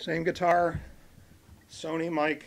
Same guitar, Sony mic,